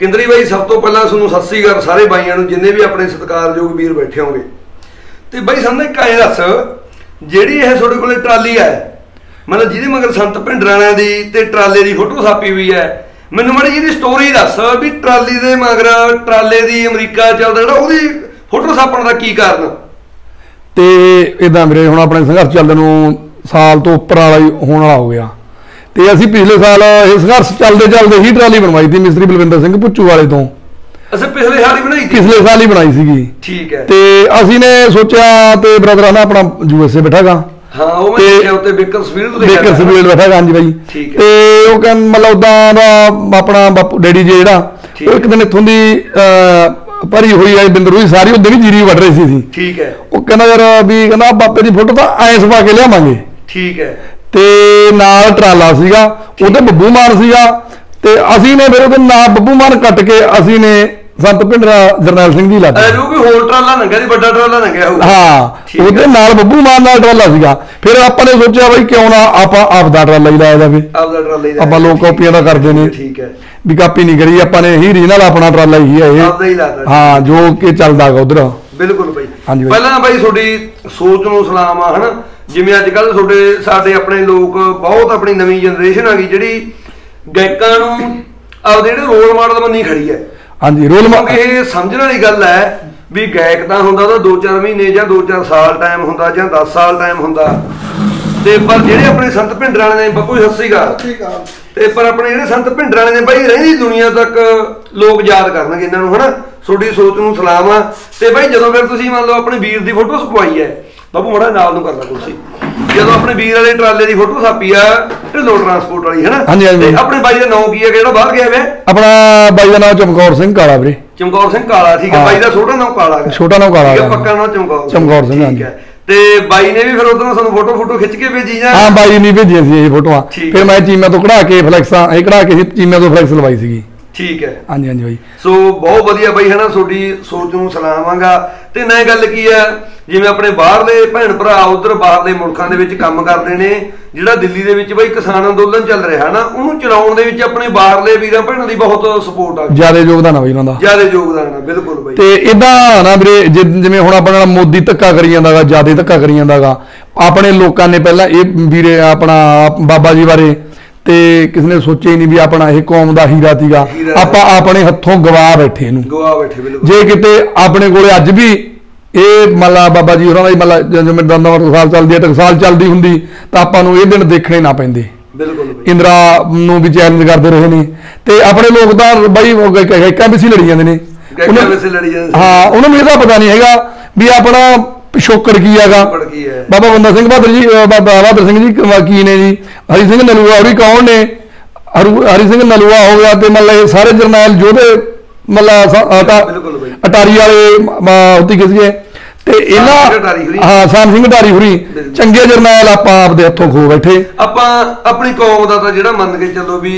ਕਿੰਦਰੀ ਬਾਈ, ਸਭ ਤੋਂ ਪਹਿਲਾਂ ਤੁਹਾਨੂੰ ਸਤਿ ਸ੍ਰੀ ਅਕਾਲ ਸਾਰੇ ਬਾਈਆਂ ਨੂੰ, ਜਿੰਨੇ ਵੀ ਆਪਣੇ ਸਤਿਕਾਰਯੋਗ ਵੀਰ ਬੈਠੇ ਹੋਗੇ ਤੇ ਬਾਈ, ਸਾਨੂੰ ਇੱਕ ਐਂ ਦੱਸ, ਜਿਹੜੀ ਇਹ ਤੁਹਾਡੇ ਕੋਲੇ ਟਰਾਲੀ ਹੈ, ਮਤਲਬ ਜਿਹਦੇ ਮਗਰ ਸੰਤ ਭਿੰਡਰਾਣਾ ਦੀ ਤੇ ਟਰਾਲੇ ਦੀ ਫੋਟੋ ਛਾਪੀ ਹੋਈ ਹੈ, ਮੈਨੂੰ ਮਾੜੀ ਜਿਹੀ ਸਟੋਰੀ ਦੱਸ ਵੀ ਟਰਾਲੀ ਦੇ ਮਗਰ ਟਰਾਲੇ ਦੀ ਅਮਰੀਕਾ ਚੱਲਦਾ ਜਿਹੜਾ ਉਹਦੀ ਫੋਟੋ ਛਾਪਣ ਦਾ ਕੀ ਕਾਰਨ? ਤੇ ਇਦਾਂ ਵੀਰੇ, ਹੁਣ ਆਪਣੇ ਸੰਘਰਸ਼ ਚੱਲਦੇ ਨੂੰ ਸਾਲ ਤੋਂ ਉੱਪਰ ਵਾਲਾ ਹੀ ਹੋਣ ਵਾਲਾ ਹੋ ਗਿਆ। ਤੇ ਅਸੀਂ ਪਿਛਲੇ ਸਾਲ ਇਹ ਸੰਘਰਸ਼ ਚੱਲਦੇ ਚੱਲਦੇ ਹੀ ਟਰਾਲੀ ਬਣਵਾਈ ਸੀ ਮਿਸਤਰੀ ਬਲਵਿੰਦਰ ਸਿੰਘ ਪੁੱਚੂ ਵਾਲੇ ਤੋਂ। ਅਸੀਂ ਪਿਛਲੇ ਸਾਲ ਹੀ ਬਣਾਈ ਸੀ? ਪਿਛਲੇ ਸਾਲ ਹੀ ਬਣਾਈ ਸੀਗੀ। ਠੀਕ ਹੈ। ਤੇ ਅਸੀਂ ਨੇ ਸੋਚਿਆ ਤੇ ਬ੍ਰਦਰ ਨਾ ਆਪਣਾ ਯੂਐਸਏ ਬੈਠਾਗਾ। ਹਾਂ ਉਹ ਮੈਂ ਦੇਖਿਆ ਉੱਤੇ ਬੇਕਰਸਫੀਲਡ ਤੋਂ ਦੇਖਿਆ ਬੇਕਰ ਸਪੀਡ ਬੈਠਾਗਾ ਹਾਂਜੀ ਬਾਈ। ਠੀਕ ਹੈ। ਤੇ ਉਹ ਕਹਿੰਦਾ ਮਤਲਬ ਉਦਾਂ ਦਾ ਆਪਣਾ ਬਾਪੂ ਡੈਡੀ ਜੀ ਜਿਹੜਾ ਉਹ ਇੱਕ ਦਿਨ ਇੱਥੋਂ ਦੀ ਭਰੀ ਹੋਈ ਆਈ ਬਿੰਦਰੂਈ ਸਾਰੀ ਉਹਦੇ ਵੀ ਜੀਰੀ ਵੱਢ ਰਹੀ ਸੀ ਠੀਕ ਹੈ। ਉਹ ਕਹਿੰਦਾ ਯਾਰ ਵੀ ਕਹਿੰਦਾ ਬਾਪੇ ਦੀ ਫੋਟੋ ਤਾਂ ਐਂ ਸਵਾ ਕੇ ਲਿਆਵਾਂਗੇ। ਠੀਕ ਹੈ। ਤੇ ਨਾਲ ਟਰਾਲਾ ਸੀਗਾ ਉਹਦੇ ਬੱਬੂ ਮਾਨ ਸੀਗਾ ਤੇ ਅਸੀਂ ਨੇ ਫਿਰ ਉਹਦੇ ਨਾਲ ਬੱਬੂ ਮਾਨ ਕੱਟ ਕੇ ਅਸੀਂ ਨੇ ਸੰਤ ਭਿੰਡਰਾ ਜਰਨੈਲ ਸਿੰਘ ਜੀ ਲੱਗ ਜੋ ਕਿ ਹੋਰ ਟਰਾਲਾ ਲੰਘਿਆ ਸੀ ਵੱਡਾ ਟਰਾਲਾ ਲੰਘਿਆ ਹੋਊ ਹਾਂ ਹੈ। ਉਹਦੇ ਨਾਲ ਬੱਬੂ ਮਾਨ ਨਾਲ ਟਰਾਲਾ ਸੀਗਾ। ਫਿਰ ਆਪਾਂ ਨੇ ਸੋਚਿਆ ਬਈ ਕਿਉਂ ਨਾ ਆਪਾਂ ਆਪ ਦਾ ਟਰਾਲਾ ਹੀ ਲਾਇਆ ਜਾਵੇ। ਆਪਦਾ ਟਰਾਲਾ ਹੀ ਆਪਾਂ ਲੋਕ ਕਾਪੀਆਂ ਦਾ ਕਰਦੇ ਨੇ ਠੀਕ ਹੈ ਵੀ ਕਾਪੀ ਨਹੀਂ ਕਰੀ ਆਪਾਂ ਨੇ ਹੀ ਰੀਜਨਲ ਆਪਣਾ ਟਰਾਲਾ ਹੀ ਹੈ ਆਪਦਾ ਹੀ ਇਹ ਲਾਤਾ। ਹਾਂ ਜੋ ਕਿ ਚੱਲਦਾਗਾ ਉਧਰ। ਬਿਲਕੁਲ ਬਾਈ। ਪਹਿਲਾਂ ਬਾਈ ਤੁਹਾਡੀ ਸੋਚ ਨੂੰ ਸਲਾਮ ਆ ਹਨਾ? ਜਿਵੇਂ ਅੱਜ ਕੱਲ ਤੁਹਾਡੇ ਸਾਡੇ ਆਪਣੇ ਲੋਕ ਬਹੁਤ ਆਪਣੀ ਨਵੀਂ ਜਨਰੇਸ਼ਨ ਆ ਗਈ ਜਿਹੜੀ ਗਾਇਕਾਂ ਨੂੰ ਆਪਦੇ ਜਿਹੜੇ ਰੋਲ ਮਾਡਲ ਮੰਨੀ ਖੜੀ ਹੈ। ਹਾਂਜੀ ਰੋਲ ਕਿਉਂਕਿ ਇਹ ਸਮਝਣ ਵਾਲੀ ਗੱਲ ਹੈ ਵੀ ਗਾਇਕ ਤਾਂ ਹੁੰਦਾ ਉਹਦਾ 2-4 ਮਹੀਨੇ ਜਾਂ 2-4 ਸਾਲ ਟਾਈਮ ਹੁੰਦਾ ਜਾਂ 10 ਸਾਲ ਟਾਈਮ ਹੁੰਦਾ। ਤੇ ਪਰ ਜਿਹੜੇ ਆਪਣੇ ਸੰਤ ਭਿੰਡਰਾਣੇ ਨੇ ਬੱਕੂ ਸਤਿ ਸ੍ਰੀ ਅਕਾਲ। ਤੇ ਪਰ ਆਪਣੇ ਜਿਹੜੇ ਸੰਤ ਭਿੰਡਰਾਣੇ ਨੇ ਬਾਈ ਰਹਿੰਦੀ ਦੁਨੀਆ ਤੱਕ ਲੋਕ ਯਾਦ ਕਰਨਗੇ ਇਹਨਾਂ ਨੂੰ ਹਨਾ? ਤੁਹਾਡੀ ਸੋਚ ਨੂੰ ਸਲਾਮ ਆ। ਤੇ ਬਾਈ ਜਦੋਂ ਫਿਰ ਤੁਸੀਂ ਮੰਨ ਲਓ ਆਪਣੇ ਵੀਰ ਦੀ ਫੋਟੋ ਛਪਵਾਈ ਹੈ ਬਾਬੂ ਮੜਾ ਨਾਲ ਨੂੰ ਕਰ ਲਾ ਕੁਰਸੀ। ਜਦੋਂ ਆਪਣੇ ਵੀਰ ਵਾਲੇ ਟਰਾਲੇ ਦੀ ਫੋਟੋ ਛਾਪੀ ਆ ਢਿੱਲੋਂ ਟਰਾਂਸਪੋਰਟ ਵਾਲੀ ਹਨਾ ਹਾਂਜੀ, ਹਾਂਜੀ। ਤੇ ਆਪਣੇ ਬਾਈ ਦਾ ਨਾਮ ਕੀ ਹੈ ਜਿਹੜਾ ਬਾਹਰ ਗਿਆ ਵੇ? ਆਪਣਾ ਬਾਈ ਦਾ ਨਾਮ ਚਮਕੌਰ ਸਿੰਘ ਕਾਲਾ ਵੀਰੇ। ਚਮਕੌਰ ਸਿੰਘ ਕਾਲਾ ਠੀਕ ਹੈ। ਬਾਈ ਦਾ ਛੋਟਾ ਨਾਮ ਕਾਲਾ ਹੈ ਛੋਟਾ ਨਾਮ ਕਾਲਾ ਹੈ। ਪੱਕਾ ਨਾਮ ਚਮਕੌਰ ਚਮਕੌਰ ਸਿੰਘ, ਠੀਕ। ਹੈ ਤੇ ਬਾਈ ਨੇ ਵੀ ਫਿਰ ਉਧਰੋਂ ਸਾਨੂੰ ਫੋਟੋ ਫੋਟੋ ਖਿੱਚ ਕੇ ਭੇਜੀ ਜਾਂ ਹਾਂ ਬਾਈ ਨਹੀਂ ਭੇਜੀਆਂ ਸੀ ਇਹ ਫੋਟੋਆਂ। ਫਿਰ। ਮੈਂ ਚੀਮਿਆਂ ਤੋਂ ਕਢਾ ਕੇ ਫਲੈਕਸਾਂ ਇਹ ਕਢਾ ਕੇ ਸੀ ਚੀਮਿਆਂ ਤੋਂ ਫਲੈਕਸ ਲਵਾਈ ਸੀਗੀ। ਠੀਕ ਹੈ। ਹਾਂਜੀ ਹਾਂਜੀ ਬਾਈ। ਸੋ ਬਹੁਤ ਵਧੀਆ ਬਾਈ ਹਨਾ ਤੁਹਾਡੀ ਸੋਚ ਨੂੰ ਸਲਾਮਾਂਗਾ ਤੇ ਨਾ ਗੱਲ ਕੀ ਹੈ ਜਿਵੇਂ ਆਪਣੇ ਬਾਹਰਲੇ ਭੈਣ ਭਰਾ ਉਧਰ ਬਾਹਰਲੇ ਮੁਲਕਾਂ ਦੇ ਵਿੱਚ ਕੰਮ ਕਰਦੇ ਨੇ ਜਿਹੜਾ ਦਿੱਲੀ ਦੇ ਵਿੱਚ ਬਾਈ ਕਿਸਾਨ ਅੰਦੋਲਨ ਚੱਲ ਰਿਹਾ ਨਾ ਉਹਨੂੰ ਚਲਾਉਣ ਦੇ ਵਿੱਚ ਆਪਣੇ ਬਾਹਰਲੇ ਵੀਰਾਂ ਭੈਣਾਂ ਦੀ ਬਹੁਤ ਸਪੋਰਟ ਆ। ਜ਼ਿਆਦਾ ਯੋਗਦਾਨ ਆ ਬਾਈ ਉਹਨਾਂ ਦਾ। ਜ਼ਿਆਦਾ ਯੋਗਦਾਨ ਆ ਬਿਲਕੁਲ ਬਾਈ। ਤੇ ਇਦਾਂ ਨਾ ਵੀਰੇ ਜਿਵੇਂ ਹੁਣ ਆਪਣਾ ਨਾਲ ਮੋਦੀ ਧੱਕਾ ਕਰੀ ਜਾਂਦਾਗਾ ਜ਼ਿਆਦਾ ਧੱਕਾ ਕਰੀ ਜਾਂਦਾਗਾ ਆਪਣੇ ਲੋਕਾਂ ਨੇ ਪਹਿਲਾਂ ਇਹ ਵੀਰੇ ਆਪਣਾ ਬਾਬਾ ਜੀ ਬਾਰੇ ਤੇ ਕਿਸੇ ਨੇ ਸੋਚਿਆ ਹੀ ਨਹੀਂ ਵੀ ਆਪਣਾ ਇਹ ਕੌਮ ਦਾ ਹੀਰਾ ਸੀਗਾ ਹੀਰਾ। ਆਪਾਂ ਆਪਣੇ ਹੱਥੋਂ ਗਵਾ ਬੈਠੇ ਇਹਨੂੰ। ਗਵਾ ਬੈਠੇ ਬਿਲਕੁਲ। ਜੇ ਕਿਤੇ ਆਪਣੇ ਕੋਲੇ ਅੱਜ ਵੀ ਇਹ ਮੱਲਾ ਬਾਬਾ ਜੀ ਹੋਰਾਂ ਦਾ ਹੀ ਮੱਲਾ ਜਿਵੇਂ ਦੰਦਾਂ ਸਾਲ ਚੱਲਦੀ ਹੈ ਟਕਸਾਲ ਚੱਲਦੀ ਹੁੰਦੀ ਤਾਂ ਆਪਾਂ ਨੂੰ ਇਹ ਦਿਨ ਦੇਖਣੇ ਨਾ ਪੈਂਦੇ। ਬਿਲਕੁਲ ਬਾਈ ਇੰਦਰਾ ਨੂੰ ਵੀ ਚੈਲੰਜ ਕਰਦੇ ਰਹੇ ਨੇ। ਤੇ ਆਪਣੇ ਲੋਕ ਤਾਂ ਬਾਈ ਉਹ ਗ- ਗ- ਗਾਇਕਾਂ ਵੀ ਸੀ ਲੜੀ ਜਾਂਦੇ ਨੇ। ਗਾਇਕਾਂ ਉਹਨਾਂ- ਵਿੱਚ ਲੜੀ ਜਾਂਦੇ ਸੀ। ਹਾਂ ਉਹਨਾਂ ਨੂੰ ਇਹਦਾ ਪਤਾ ਨਹੀਂ ਹੈਗਾ ਵੀ ਆਪਣਾ ਪਿਛੋਕੜ ਕੀ ਹੈਗਾ ਬਾਬਾ ਬੰਦਾ ਸਿੰਘ ਬਹਾਦਰ ਜੀ ਬਾਬਾ ਬਹਾਦਰ ਸਿੰਘ ਜੀ ਕ- ਨੇ ਜੀ ਹਰੀ ਸਿੰਘ ਨਲੂਆ ਹੋਰੀ ਕੌਣ ਨੇ ਹਰੂ- ਸਿੰਘ ਨਲੂਆ ਹੋ ਗਿਆ ਤੇ ਮਤਲਬ ਇਹ ਸਾਰੇ ਜਰਨੈਲ ਯੋਧੇ ਮਤਲਬ। ਅਟਾਰੀ ਵਾਲੇ ਹੁਤੀ ਕਿਸ ਗਏ ਤੇ ਇਹਨਾਂ। ਹਾਂ ਸਾਮ ਸਿੰਘ ਢਾਰੀ ਹੁਰੀ। ਚੰਗੇ ਜਰਨੈਲ ਆਪਾਂ ਆਪਦੇ ਹੱਥੋਂ ਖੋ ਬੈਠੇ ਆਪਾਂ ਆਪਣੀ ਕੌਮ ਦਾ ਤਾਂ ਜਿਹੜਾ ਮੰਨ ਕੇ ਚੱਲੋ ਵੀ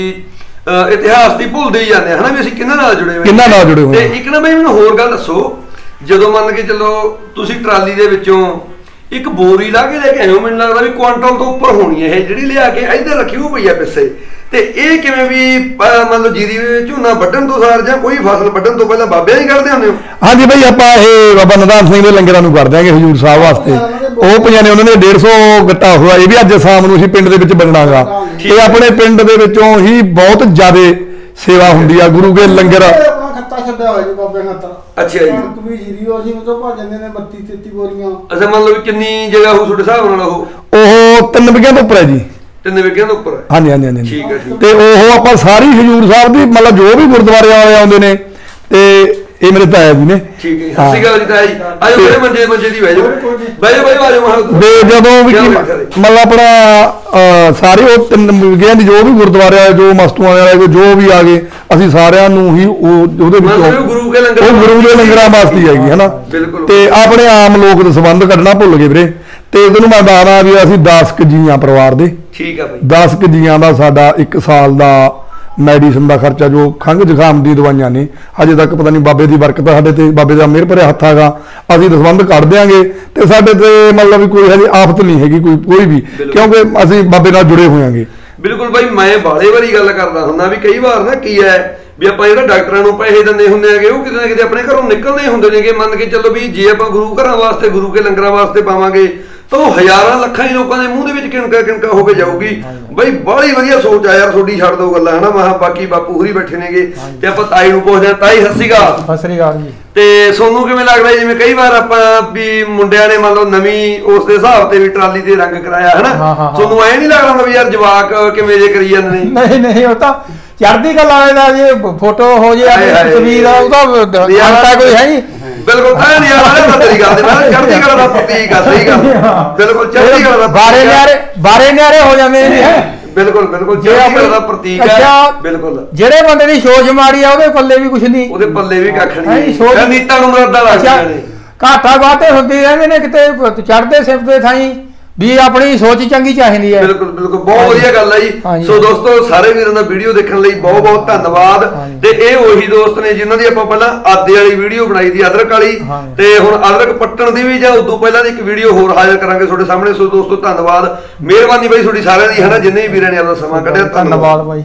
ਇਤਿਹਾਸ ਦੀ ਭੁੱਲਦੇ ਹੀ ਜਾਂਦੇ ਹਨਾ ਵੀ ਅਸੀਂ ਕਿੰਨਾਂ ਨਾਲ ਜੁੜੇ ਹੋਏ ਕਿਹਨਾਂ ਨਾਲ ਜੁੜੇ ਹੋਏ ਤੇ। ਇੱਕ ਨਾ ਮੈਨੂੰ ਹੋਰ ਗੱਲ ਦੱਸੋ ਜਦੋਂ ਮੰਨ ਕੇ ਚੱਲੋ ਤੁਸੀਂ ਟਰਾਲੀ ਦੇ ਵਿੱਚੋਂ ਇੱਕ ਬੋਰੀ ਲਾ ਕੇ ਲੈ ਕੇ ਆਏ ਹੋ ਮੈਨੂੰ ਲੱਗਦਾ ਵੀ ਕੁਆਂਟਲ ਤੋਂ ਉੱਪਰ ਹੋਣੀ ਹੈ ਇਹ ਜਿਹੜੀ ਲਿਆ ਕੇ ਇੱਧਰ ਰੱਖੀ ਹੋ ਪਈ ਆ ਪਿੱਛੇ। ਤੇ ਇਹ ਕਿਵੇਂ ਵੀ ਮੰਨ ਲਓ ਜੀਰੀ ਦੇ ਝੋਨਾ ਵੱਢਣ ਤੋਂ ਸਾਰ ਜਾਂ ਕੋਈ ਫਸਲ ਵੱਢਣ ਤੋਂ ਪਹਿਲਾਂ ਬਾਬਿਆਂ ਹੀ ਕੱਢਦੇ ਹੁੰਦੇ ਹੋ? ਹਾਂਜੀ ਭਾਈ ਆਪਾਂ ਇਹ ਬਾਬਾ ਨਦਾਨ ਸਿੰਘ ਦੇ ਲੰਗਰਾਂ ਨੂੰ ਕਰ ਦਿਆਂਗੇ ਹਜੂਰ ਸਾਹਿਬ ਵਾਸਤੇ। ਉਹ ਪਈਆਂ ਨੇ ਉਹਨਾਂ ਨੇ 150 ਗੱਟਾ ਹੋਇਆ ਇਹ ਵੀ ਅੱਜ ਸ਼ਾਮ ਨੂੰ ਅਸੀਂ ਪਿੰਡ ਦੇ ਵਿੱਚ ਵੰਡਣਾਗਾ। ਇਹ ਆਪਣੇ ਪਿੰਡ ਦੇ ਵਿੱਚੋਂ ਹੀ ਬਹੁਤ ਜ਼ਿਆਦਾ ਸੇਵਾ ਹੁੰਦੀ ਆ ਗੁਰੂ ਕੇ ਲੰਗਰ। ਆਪਣਾ ਖੱਤਾ ਛੱਡਿਆ ਹੋਇਆ ਜੀ ਅੱਛਾ ਜੀ। ਕਣਕ ਵੀ ਜੀਰੀ ਉਹ ਅਸੀਂ ਉਹ ਤੋਂ ਭੱਜ ਜਾਂਦੇ ਨੇ 32 33 ਬੋਰੀਆਂ। ਅੱਛਾ ਮੰਨ ਲਓ ਵੀ ਕਿੰਨੀ ਜਗ੍ਹਾ ਹੋ ਤੁਹਾਡੇ ਹਿਸਾਬ ਨਾਲ ਉਹ? ਉਹ ਤਿੰਨ ਵਿਗਿਆਂ ਤੋਂ ਉੱਪਰ ਹੈ ਜੀ। ਤਿੰਨ ਵਿਕਿਆਂ ਤੋਂ ਉੱਪਰ ਹੈ? ਹਾਂਜੀ ਹਾਂਜੀ ਹਾਂਜੀ ਠੀਕ ਹੈ, ਠੀਕ। ਤੇ ਉਹ ਆਪਾਂ ਸਾਰੀ ਹਜੂਰ ਸਾਹਿਬ ਦੀ ਮਤਲਬ ਜੋ ਵੀ ਗੁਰਦੁਆਰੇ ਵਾਲੇ ਆਉਂਦੇ ਨੇ ਤੇ ਇਹ ਮੇਰੇ ਤਾਇਆ ਜੀ ਨੇ। ਠੀਕ ਹੈ। ਸਤਿ ਸ਼੍ਰੀ ਅਕਾਲ ਜੀ ਤਾਇਆ ਜੀ। ਆਜੋ ਮੇਰੇ ਮੰਜੇ ਮੰਜੇ ਦੀ ਬਹਿ ਜਾਓ। ਬਹਿ ਜਾਓ ਬਹਿ ਜਾਓ ਆਜੋ ਮਹਾਂ ਦੇ ਜਦੋਂ ਵੀ। ਮਤਲਬ ਆਪਣਾ ਸਾਰੇ ਉਹ ਤਿੰਨ ਵਿਗਿਆਂ ਦੀ ਜੋ ਵੀ ਗੁਰਦੁਆਰੇ ਆ ਜੋ ਮਸਤੂਆਂ ਵਾਲੇ ਜੋ ਵੀ ਆ ਗਏ ਅਸੀਂ ਸਾਰਿਆਂ ਨੂੰ ਹੀ ਉਹ ਉਹਦੇ ਵਿੱਚੋਂ ਉਹ ਗੁਰੂ ਕੇ ਲੰਗਰ ਉਹ ਗੁਰੂ ਦੇ ਲੰਗਰਾਂ ਵਾਸਤੇ ਹੀ ਹੈਗੀ ਹਨਾ। ਤੇ ਆਪਣੇ ਆਮ ਲੋਕ ਦੇ ਸੰਬੰਧ ਕੱਢਣਾ ਭੁੱਲ ਗਏ ਵੀਰੇ। ਤੇ ਇਹਨੂੰ ਮੈਂ ਦੱਸਦਾ ਵੀ ਅਸੀਂ 10 ਕੁ ਜੀਆਂ ਪਰਿਵਾਰ ਦੇ। ਠੀਕ ਆ ਬਾਈ। 10 ਕੁ ਜੀਆਂ ਦਾ ਸਾਡਾ 1 ਸਾਲ ਦਾ ਮੈਡੀਸਨ ਦਾ ਖਰਚਾ ਜੋ ਖੰਘ ਜ਼ੁਕਾਮ ਦੀ ਦਵਾਈਆਂ ਨੇ ਹਜੇ ਤੱਕ ਪਤਾ ਨਹੀਂ ਬਾਬੇ ਦੀ ਬਰਕਤ ਸਾਡੇ ਤੇ ਬਾਬੇ ਦਾ ਮਿਹਰ ਭਰਿਆ ਹੱਥ ਹੈਗਾ। ਅਸੀਂ ਦਸਵੰਦ ਕੱਢ ਦਿਆਂਗੇ ਤੇ ਸਾਡੇ ਤੇ ਮਤਲਬ ਵੀ ਕੋਈ ਹਜੇ ਆਫਤ ਨਹੀਂ ਹੈਗੀ ਕੋਈ ਕੋਈ ਵੀ ਕਿਉਂਕਿ ਅਸੀਂ ਬਾਬੇ ਨਾਲ ਜੁੜੇ ਹੋਇਆਂਗੇ ਬਿਲਕੁਲ ਬਾਈ ਮੈਂ ਬਾਲੇ ਵਾਰੀ ਗੱਲ ਕਰਦਾ ਹੁੰਦਾ ਵੀ ਕਈ ਵਾਰ ਨਾ ਕੀ ਹੈ ਵੀ ਆਪਾਂ ਜਿਹੜਾ ਡਾਕਟਰਾਂ ਨੂੰ ਪੈਸੇ ਦਿੰਦੇ ਹੁੰਦੇ ਆਗੇ ਉਹ ਕਿਤੇ ਨਾ ਕਿਤੇ ਆਪਣੇ ਘਰੋਂ ਨਿਕਲਣੇ ਹੀ ਹੁੰਦੇ ਨੇਗੇ ਮੰਨ ਕੇ ਚੱਲੋ ਵੀ ਜੇ ਆਪਾਂ ਗੁਰੂ ਘਰਾਂ ਵਾਸਤੇ ਗੁਰੂ ਕੇ ਲੰਗਰਾਂ ਵਾਸਤੇ ਪਾਵਾਂਗੇ ਤਾਂ ਉਹ ਹਜ਼ਾਰਾਂ ਲੱਖਾਂ ਹੀ ਲੋਕਾਂ ਦੇ ਮੂੰਹ ਦੇ ਵਿੱਚ ਕਿਣਕਾ ਕਿਣਕਾ ਹੋ ਕੇ ਜਾਊਗੀ। ਬਈ ਬੜੀ ਵਧੀਆ ਸੋਚ ਆ ਯਾਰ ਤੁਹਾਡੀ ਛੱਡ ਦੋ ਗੱਲਾਂ ਹਨਾ? ਮਹਾ ਬਾਕੀ ਬਾਪੂ ਹੁਰੀ ਬੈਠੇ ਨੇਗੇ ਤੇ ਆਪਾਂ ਤਾਈ ਨੂੰ ਪੁੱਛਦੇ ਆ ਤਾਈ ਸਤਿ ਸ੍ਰੀ ਅਕਾਲ। ਜੀ। ਤੇ ਸੋਨੂੰ ਕਿਵੇਂ ਲੱਗਦਾ? ਜਿਵੇਂ ਕਈ ਵਾਰ ਆਪਾਂ ਵੀ ਮੁੰਡਿਆਂ ਨੇ ਮੰਨ ਲਓ ਨਵੀਂ ਉਸ ਦੇ ਹਿਸਾਬ ਤੇ ਵੀ ਟਰਾਲੀ ਤੇ ਰੰਗ ਕਰਾਇਆ ਹਨਾ। ਸੋਨੂੰ ਐ ਨਹੀਂ ਲੱਗਦਾ ਵੀ ਯਾਰ ਜਵਾਕ ਕਿਵੇਂ ਜੇ ਕਰੀ ਜਾਂਦੇ ਨੇ? ਨਹੀਂ ਨਹੀਂ ਉਹ ਤਾਂ ਚੜ੍ਹਦੀ ਕਲਾ ਦਾ ਜੇ ਫੋਟੋ ਹੋ ਜੇ। ਤਸਵੀਰ ਆ ਉਹ ਤਾਂ ਯਾਰ, ਅੰਤਾ ਕੋਈ ਹੈ ਨਹੀਂ। ਬਿਲਕੁਲ ਤਾਂ ਨਹੀਂ ਯਾਰ ਮੈਂ ਤੇਰੀ ਗੱਲ ਦੇ ਮੈਂ ਚੜ੍ਹਦੀ ਕਲਾ ਦਾ ਪ੍ਰਤੀਕ ਆ ਸਹੀ ਗੱਲ ਬਿਲਕੁਲ ਚੜ੍ਹਦੀ ਕਲਾ ਦਾ ਬਾਰੇ। ਨਿਆਰੇ ਬਾਰੇ ਨਿਆਰੇ ਹੋ ਜਾਂਦੇ ਨੇ ਹੈ। ਬਿਲਕੁਲ ਬਿਲਕੁਲ ਚੜ੍ਹਦੀ ਦਾ ਪ੍ਰਤੀਕ ਹੈ। ਬਿਲਕੁਲ। ਜਿਹੜੇ ਬੰਦੇ ਦੀ ਸੋਚ ਮਾੜੀ ਆ ਉਹਦੇ ਪੱਲੇ ਵੀ ਕੁਝ ਨਹੀਂ। ਉਹਦੇ ਪੱਲੇ ਵੀ ਕੱਖ ਹੈਂ ਨਹੀਂ ਇਹ ਨੀਤਾਂ ਨੂੰ ਮਰਦਾ ਨੇ ਘਾਟਾ ਵਾਤੇ ਹੁੰਦੇ ਰਹਿੰਦੇ ਨੇ ਕਿਤੇ ਚੜਦੇ ਸਿਫਤੇ ਥਾਈ। ਵੀ ਆਪਣੀ ਸੋਚ ਚੰਗੀ ਚਾਹੀਦੀ ਹੈ। ਬਿਲਕੁਲ ਬਿਲਕੁਲ। ਬਹੁਤ ਵਧੀਆ ਗੱਲ ਹੈ ਜੀ। ਸੋ ਦੋਸਤੋ ਸਾਰੇ ਵੀਰਾਂ ਦਾ ਵੀਡੀਓ ਦੇਖਣ ਲਈ ਬਹੁਤ ਬਹੁਤ ਧੰਨਵਾਦ। ਤੇ ਇਹ ਉਹੀ ਦੋਸਤ ਨੇ ਜਿਨ੍ਹਾਂ ਦੀ ਆਪਾਂ ਪਹਿਲਾਂ ਆਦੇ ਵਾਲੀ ਵੀਡੀਓ ਬਣਾਈ ਦੀ ਅਦਰਕ ਵਾਲੀ। ਤੇ ਹੁਣ ਅਦਰਕ ਪੱਟਣ ਦੀ ਵੀ ਜਾਂ ਉਦੋਂ ਪਹਿਲਾਂ ਦੀ ਇੱਕ ਵੀਡੀਓ ਹੋਰ ਹਾਜ਼ਰ ਕਰਾਂਗੇ ਤੁਹਾਡੇ ਸਾਹਮਣੇ। ਸੋ ਦੋਸਤੋ ਧੰਨਵਾਦ। ਮਿਹਰਬਾਨੀ ਬਾਈ ਤੁਹਾਡੀ ਸਾਰਿਆਂ ਦੀ ਹੈ ਨਾ ਜਿੰਨੇ ਵੀ ਵੀਰਾਂ ਨੇ ਆਪਣਾ ਸਮਾਂ ਕੱਢਿਆ ਧੰਨਵਾਦ ਬਾਈ।